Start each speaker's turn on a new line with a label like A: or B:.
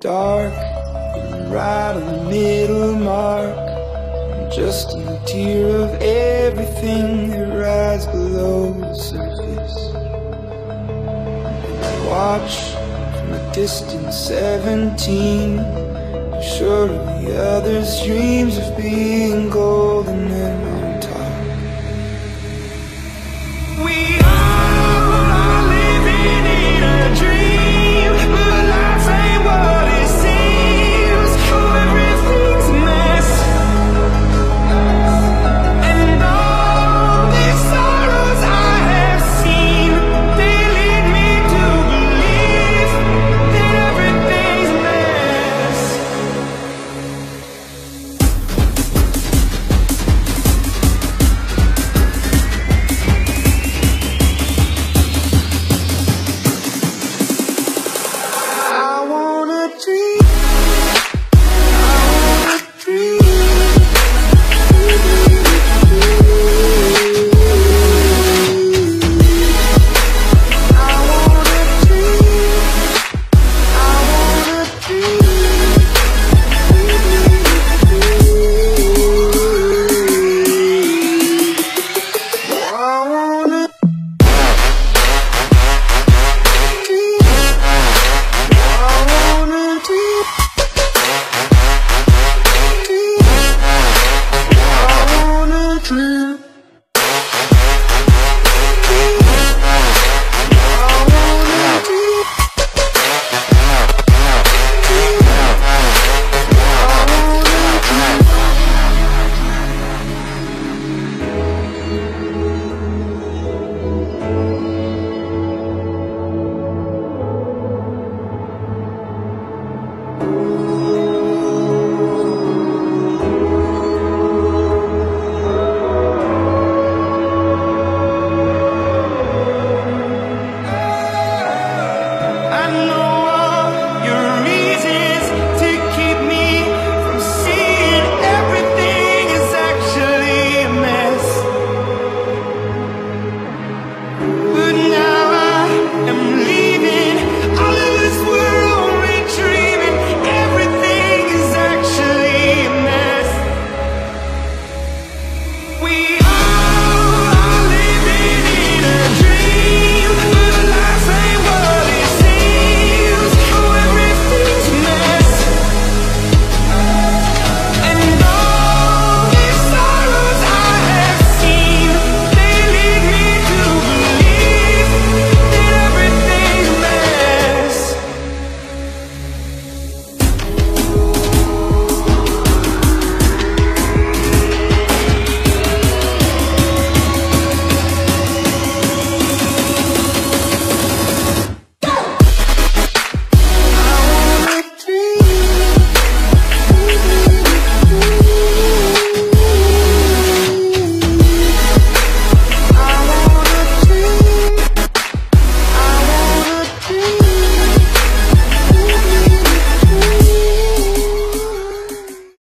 A: Dark, right on the middle mark. Just in the tear of everything that rides below the surface. And I watch from a distant seventeen. Sure of the others' dreams of being golden